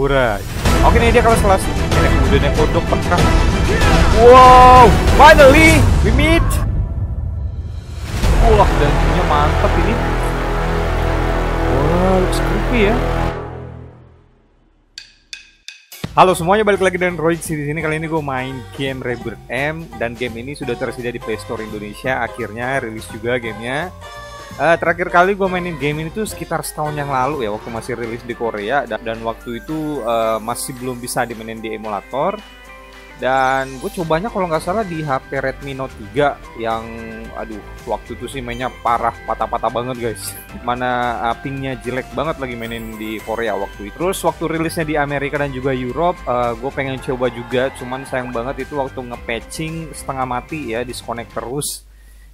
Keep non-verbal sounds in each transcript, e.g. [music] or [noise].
Oke nih dia kelas kelas. Ini udah naik kodok pekah. Wow, finally we meet. Wah, dannya mantap ini. Wah, looks creepy ya. Halo semuanya, balik lagi dengan Roy di sini. Kali ini gue main game Rebirth M dan game ini sudah tersedia di Play Store Indonesia. Akhirnya rilis juga gamenya. Uh, terakhir kali gue mainin game ini tuh sekitar setahun yang lalu ya, waktu masih rilis di Korea dan, dan waktu itu uh, masih belum bisa dimainin di emulator. Dan gue cobanya kalau nggak salah di HP Redmi Note 3 yang aduh waktu itu sih mainnya parah patah-patah banget guys. [laughs] Mana uh, pingnya jelek banget lagi mainin di Korea waktu itu. Terus waktu rilisnya di Amerika dan juga Europe, uh, gue pengen coba juga. Cuman sayang banget itu waktu nge-patching setengah mati ya, disconnect terus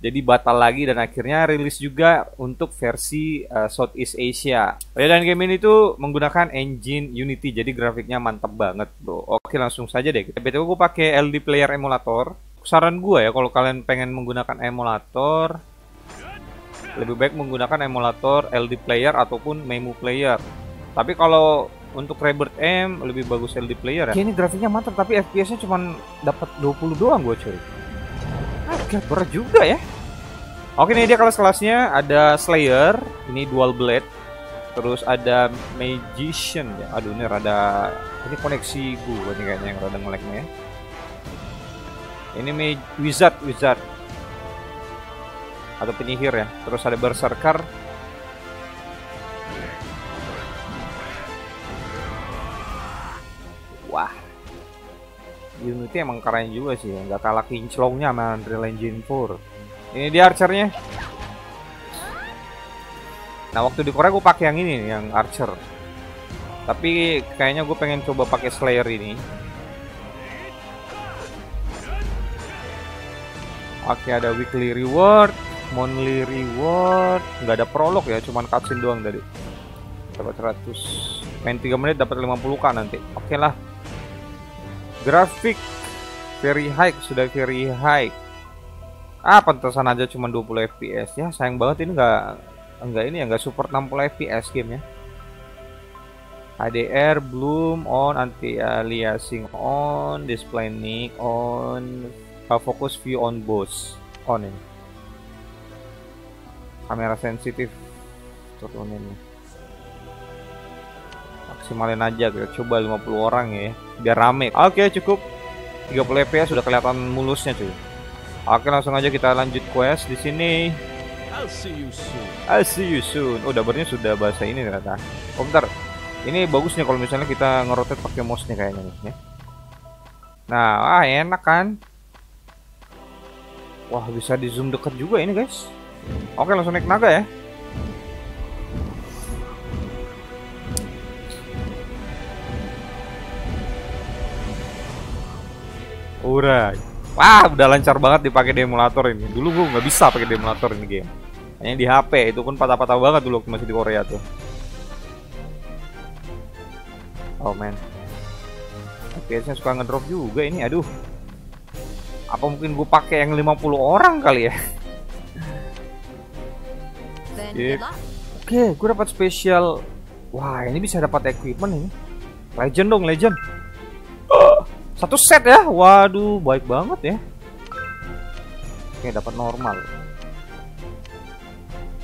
jadi batal lagi dan akhirnya rilis juga untuk versi uh, Southeast Asia. Ya dan game ini tuh menggunakan engine Unity jadi grafiknya mantep banget bro. Oke langsung saja deh. BTW gue pakai LD Player emulator. Saran gue ya kalau kalian pengen menggunakan emulator lebih baik menggunakan emulator LD Player ataupun Memu Player. Tapi kalau untuk Rebirth M lebih bagus LD Player ya. Ini grafiknya mantap tapi FPS-nya cuma dapat 20 doang gue cuy. Berat juga ya. Oke nih dia kelas-kelasnya ada Slayer, ini dual blade. Terus ada Magician ya. Aduh ini rada ini koneksi gue nih kayaknya yang rada ngeleknya ya. Ini Mag Wizard, Wizard. Atau penyihir ya. Terus ada Berserker. Unity emang keren juga sih nggak kalah kinclongnya sama Unreal Engine 4 ini dia archernya. Nah waktu di Korea gue pakai yang ini yang archer. Tapi kayaknya gue pengen coba pakai slayer ini. Oke ada weekly reward monthly reward. Nggak ada prolog ya cuman cutscene doang tadi. Dapat 100 main 3 menit dapat 50k nanti. Oke lah grafik very high sudah very high. Ah pantesan aja cuma 20 fps ya sayang banget ini enggak enggak ini ya enggak support 60 fps gamenya HDR bloom on anti aliasing on display nick on focus view on boss on ini. Kamera sensitif turunin maksimalin aja kita coba 50 orang ya biar rame. Oke cukup. 30 fps sudah kelihatan mulusnya cuy. Oke langsung aja kita lanjut quest di sini. I'll see you soon. I'll see you soon. Oh dapurnya sudah bahasa ini ternyata. Oh bentar. Ini bagus nih kalau misalnya kita ngerotet pakai mouse nya kayaknya nih ya. Nah ah enak kan? Wah bisa di zoom dekat juga ini guys. Oke langsung naik naga ya Udah. Wah, udah lancar banget dipakai di emulator ini. Dulu gua nggak bisa pakai di emulator ini game. Hanya di HP itu pun patah-patah banget dulu masih di Korea tuh. Oh man. FPS-nya suka ngedrop juga ini. Aduh. Apa mungkin gue pakai yang 50 orang kali ya? Oke, okay, gue dapat spesial. Wah, ini bisa dapat equipment ini. Legend dong, legend. Satu set ya. Waduh, baik banget ya. Oke, dapat normal.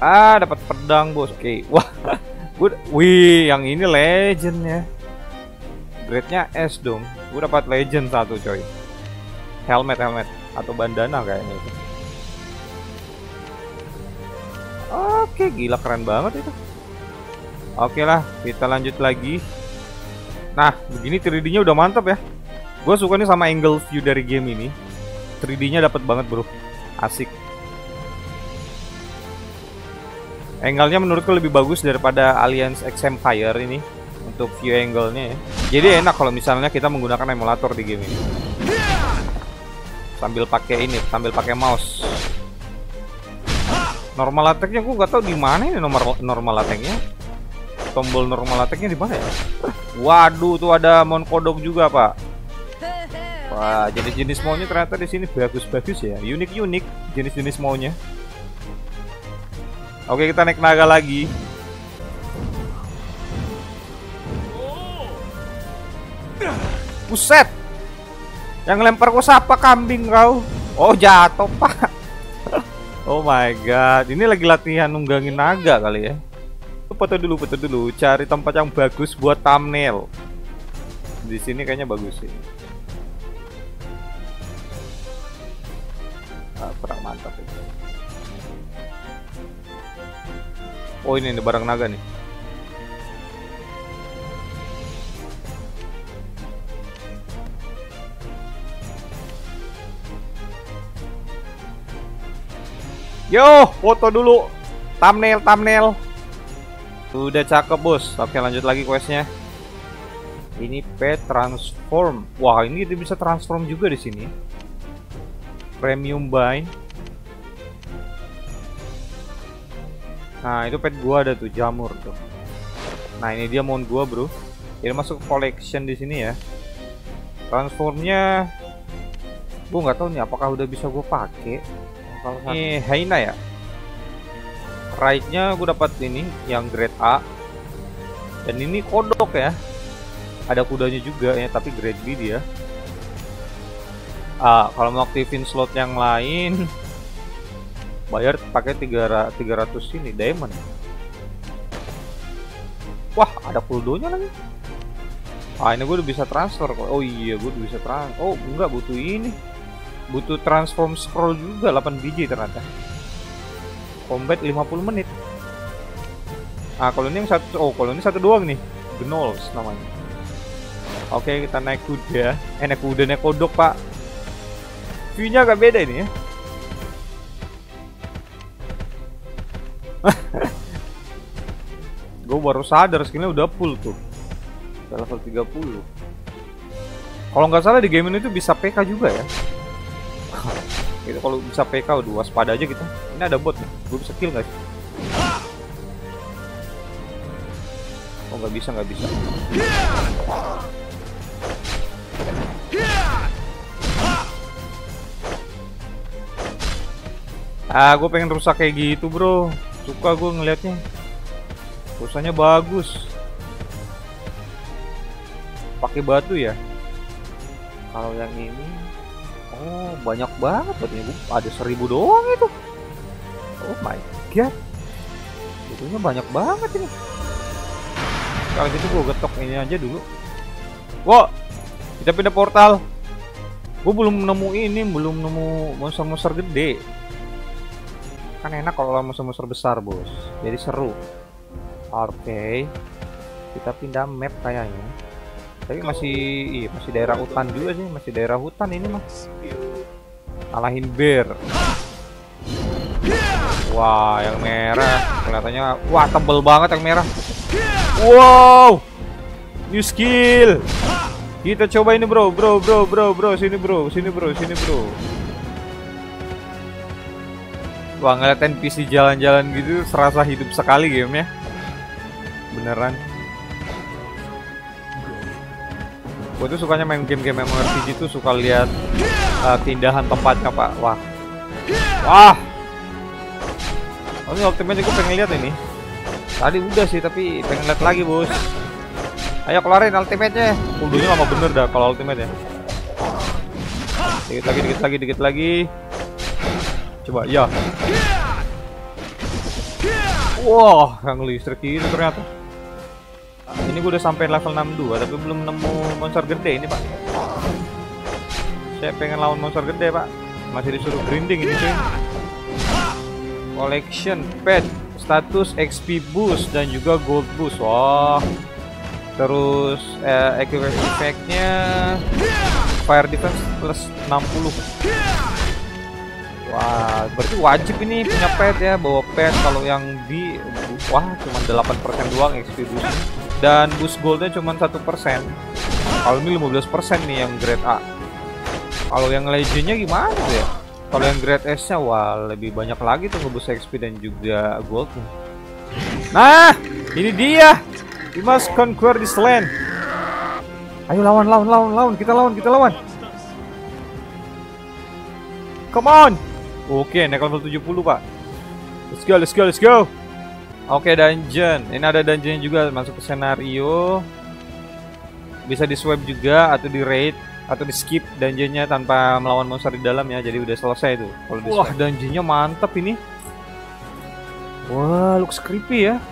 Ah, dapat pedang, Bos. Oke. [laughs] Wah. Gue wih, yang ini legend ya. Grade-nya S dong. Gue dapat legend satu, coy. Helmet, helmet atau bandana kayaknya itu. Oke, gila keren banget itu. Oke lah, kita lanjut lagi. Nah, begini 3D-nya udah mantap ya. Gue suka nih sama angle view dari game ini. 3D-nya dapat banget bro, asik. Angle-nya menurutku lebih bagus daripada Alliance X Empire ini untuk view angle-nya ya. Jadi enak kalau misalnya kita menggunakan emulator di game ini. Sambil pakai ini, sambil pakai mouse. Normal attack-nya gue gak tahu di mana ini nomor normal attack-nya. Tombol normal attack-nya di mana ya? Waduh, tuh ada Monkodok juga, Pak. Wah, jenis-jenis maunya ternyata di sini bagus-bagus ya. Unik-unik jenis-jenis maunya. Oke, kita naik naga lagi. Buset. Yang lempar kok siapa kambing kau? Oh, jatuh, Pak. [laughs] oh my god. Ini lagi latihan nunggangin naga kali ya. Foto dulu, foto dulu. Cari tempat yang bagus buat thumbnail. Di sini kayaknya bagus sih. Ah, kurang mantap itu. Oh ini nih barang naga nih. Yo, foto dulu. Thumbnail, thumbnail. Udah cakep, Bos. Oke, lanjut lagi questnya. Ini pet transform. Wah, ini kita bisa transform juga di sini. Premium bind. Nah, itu pet gua ada tuh, jamur tuh. Nah, ini dia mount gua, Bro. Ini masuk collection di sini ya. Transformnya gua nggak tahu nih apakah udah bisa gua pakai kalau ini Haina ya Right-nya gue dapat ini yang grade A dan ini kodok ya ada kudanya juga ya tapi grade B dia ah kalau mau aktifin slot yang lain bayar pakai 300 300 ini diamond. Wah ada kuldonya lagi. Ah ini gue udah bisa transfer kok. Oh iya gue udah bisa transfer oh enggak butuh ini. Butuh transform scroll juga 8 biji ternyata. Combat 50 menit. Ah kalau ini yang satu oh kalau ini satu doang nih. Gnolls namanya. Oke kita naik kuda. Eh naik kuda naik kodok pak view nya agak beda ini ya. [laughs] Gue baru sadar skillnya udah full tuh. Udah level 30 kalau nggak salah di game ini tuh bisa PK juga ya. [laughs] Gitu kalau bisa PK udah waspada aja gitu ini ada bot nih gue bisa kill nggak sih? Oh nggak bisa nggak bisa ah gue pengen rusak kayak gitu bro suka gue ngelihatnya rusaknya bagus pakai batu ya kalau yang ini Oh, banyak banget berarti ada seribu doang itu. Oh my god. Itunya banyak banget ini. Kalau gitu gue getok ini aja dulu. Wow, kita pindah portal. Gue belum nemu ini, belum nemu monster-monster gede. Kan enak kalau monster-monster besar, bos. Jadi seru. Oke, okay. kita pindah map kayaknya. Tapi masih iya masih daerah hutan juga sih masih daerah hutan ini mas alahin bear. Wah yang merah. Kelihatannya wah tebel banget yang merah. Wow! New skill. Kita coba ini bro. Bro bro bro bro. Sini bro. Sini bro. Sini bro wah ngeliat NPC jalan-jalan gitu serasa hidup sekali gamenya beneran. Gue tuh sukanya main game-game MMORPG tuh suka lihat uh, keindahan tempatnya pak. Wah. Wah. Oh, ini ultimate gue pengen lihat ini. Tadi udah sih tapi pengen lihat lagi bos. Ayo keluarin ultimate-nya. Kuldunya lama bener dah kalau ultimate ya dikit lagi dikit lagi dikit lagi coba ya. Wah yang listrik ini ternyata. Ini gue udah sampai level 62 tapi belum nemu monster gede ini pak. Saya pengen lawan monster gede pak. Masih disuruh grinding ini cuy. Collection pet status XP boost dan juga gold boost. Wah. Terus eh, equipment effectnya. Fire defense plus 60 Wah, berarti wajib ini punya pet ya, bawa pet. Kalau yang di wah cuma 8% doang XP boost dan boost goldnya cuma satu persen. Kalau ini 15% nih yang grade A. Kalau yang legendnya gimana ya? Kalau yang grade S nya wah lebih banyak lagi tuh ngeboost XP dan juga gold nah ini dia. We must conquer this land. Ayo lawan lawan lawan lawan. Kita lawan kita lawan. Come on oke okay, naik level 70 pak. Let's go let's go let's go. Oke dungeon, ini ada dungeon juga masuk ke senario. bisa di swipe juga atau di raid atau di skip dungeonnya tanpa melawan monster di dalam ya. Jadi udah selesai tuh kalau di wah dungeonnya mantep ini. Wah looks creepy ya.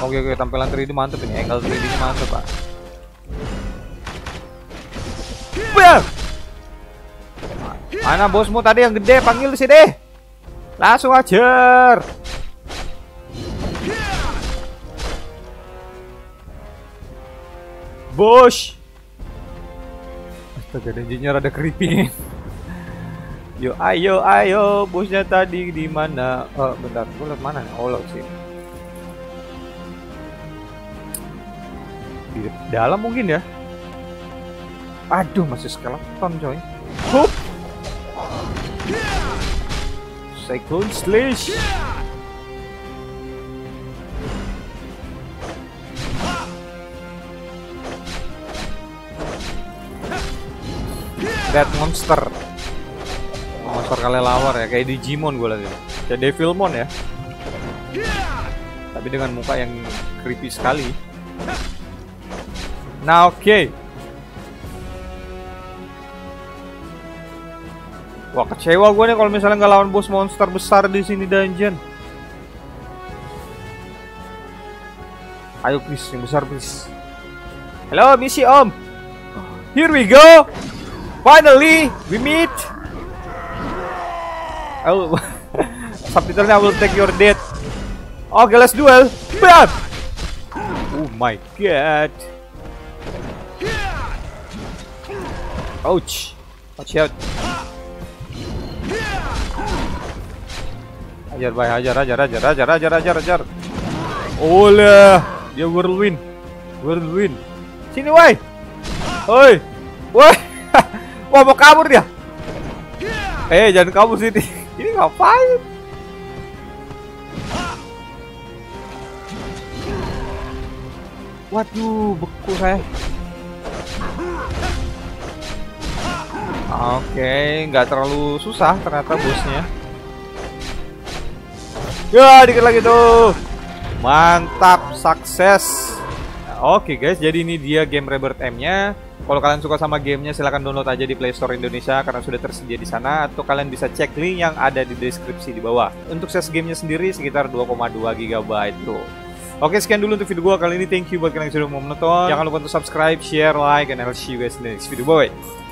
Oke oke tampilan 3D mantep ini. Angle 3D nya mantep pak. Bam! Mana bosmu tadi yang gede? Panggil sih deh. Langsung ajar. Bos. Astaga, dungeonnya rada creepy. Yo, ayo, ayo, bosnya tadi di mana? Oh, bentar, gue liat mana? Oh, sih. Di dalam mungkin ya. Aduh, masih skeleton, coy. Hup. Slash. Dead Monster Monster lawar ya Kayak Digimon gue lagi Kayak Devilmon ya Tapi dengan muka yang creepy sekali Nah oke okay. Wah kecewa gue nih kalau misalnya nggak lawan bos monster besar di sini dungeon. Ayo please, yang besar please. Halo misi om. Here we go. Finally, we meet. Oh, [laughs] subtitlenya I will take your death. Oke, okay, let's duel. Bam! Oh my god. Ouch. Watch out. Ajar, bay, ajar, ajar, ajar, ajar, ajar, ajar, ajar. Olah, dia whirlwind. Whirlwind. Sini, woi. Oi. Woi. [laughs] Wah mau kabur dia. Eh jangan kabur sini. [laughs] Ini ngapain? Waduh, beku saya. Oke, nggak terlalu susah ternyata bosnya. Ya, dikit lagi tuh. Mantap, sukses. Oke guys, jadi ini dia game Rebirth M-nya. Kalau kalian suka sama gamenya silahkan download aja di Play Store Indonesia karena sudah tersedia di sana atau kalian bisa cek link yang ada di deskripsi di bawah. Untuk size gamenya sendiri sekitar 2,2 GB tuh. Oke sekian dulu untuk video gue kali ini. Thank you buat kalian yang sudah mau menonton. Jangan lupa untuk subscribe, share, like, and I'll see you guys next video. Bye. -bye.